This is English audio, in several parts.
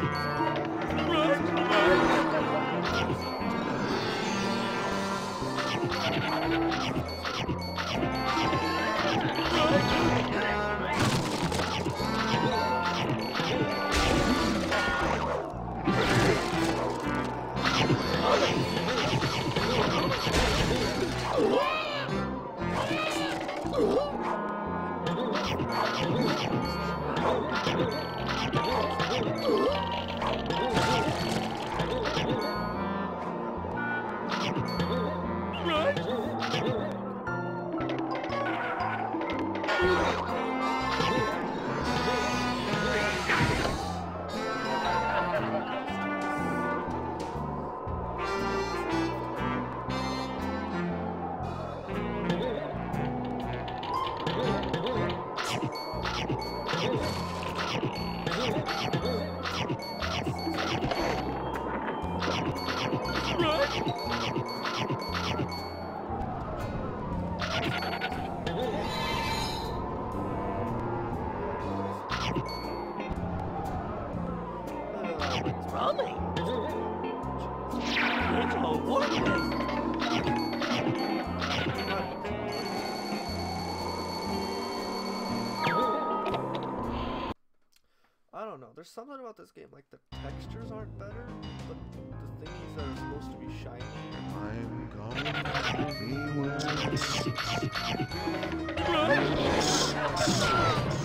Rummy. There's something about this game, like the textures aren't better, but the thingies that are supposed to be shiny. I'm going to be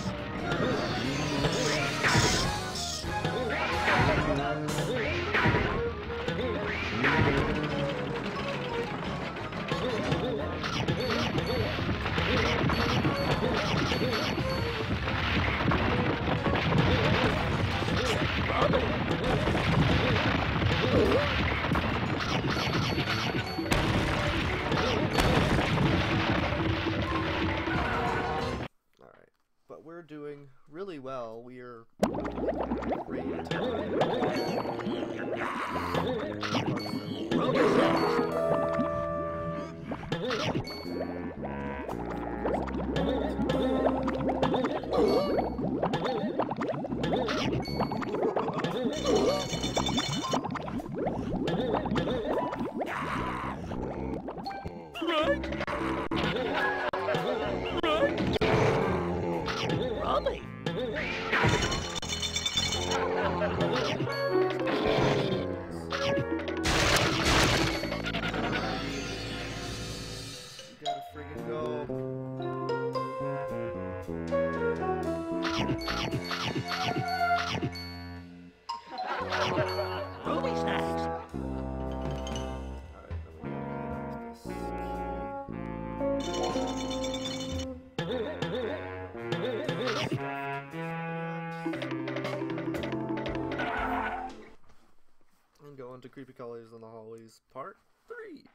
where All well. We are great. Creepy Colors in the Hallways Part 3.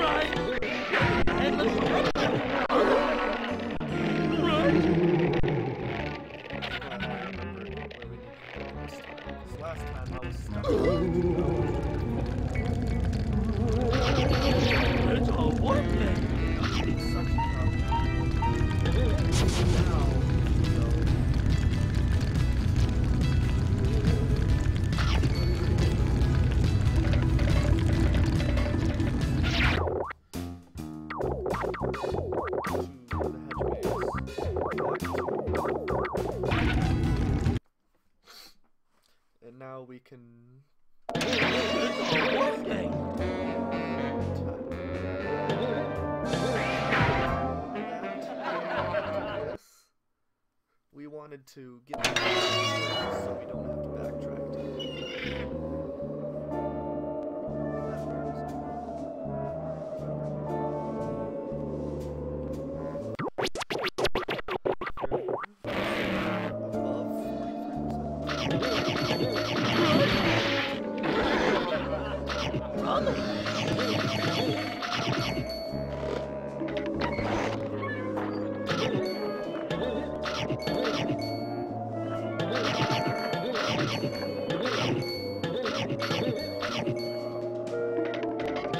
Right. Headless. Glad Now we can. We wanted to get so we don't have to backtrack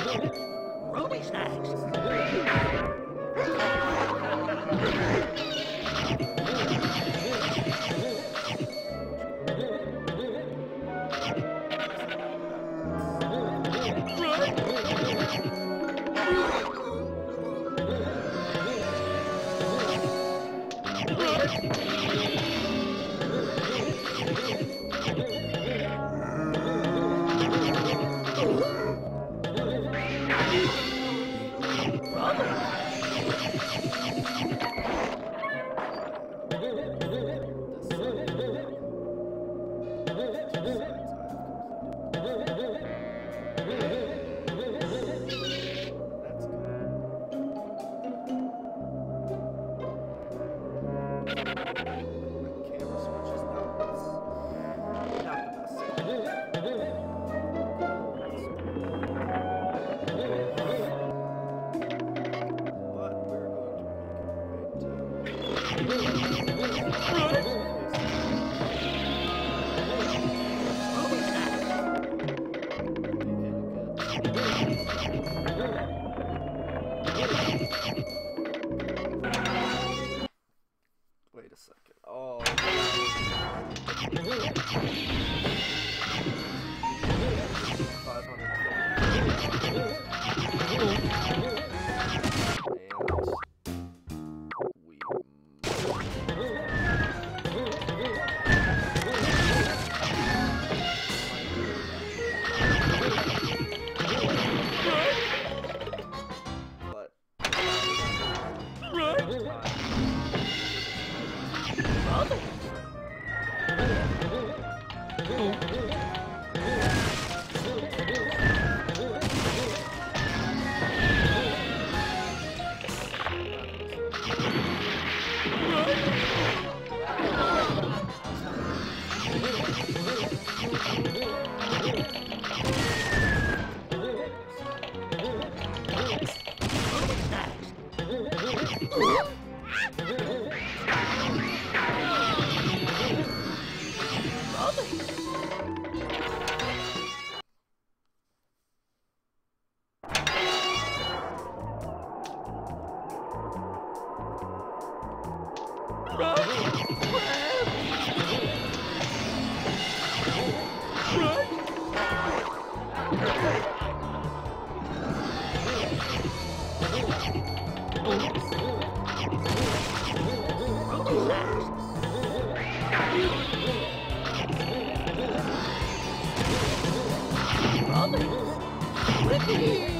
Ruby snacks. Probably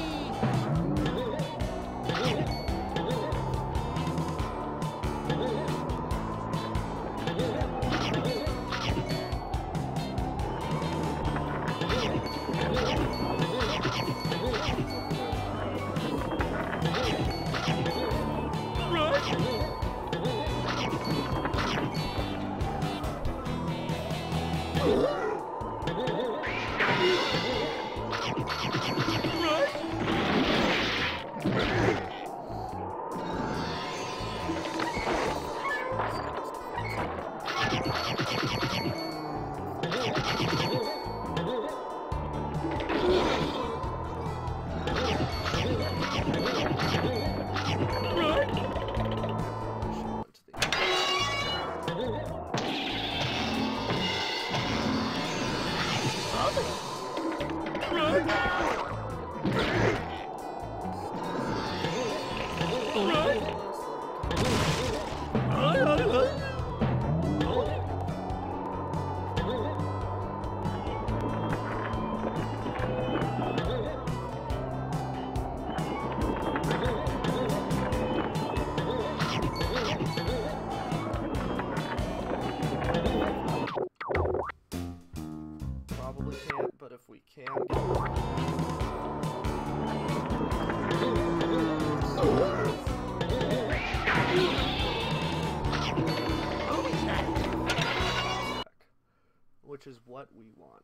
what we want.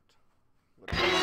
What-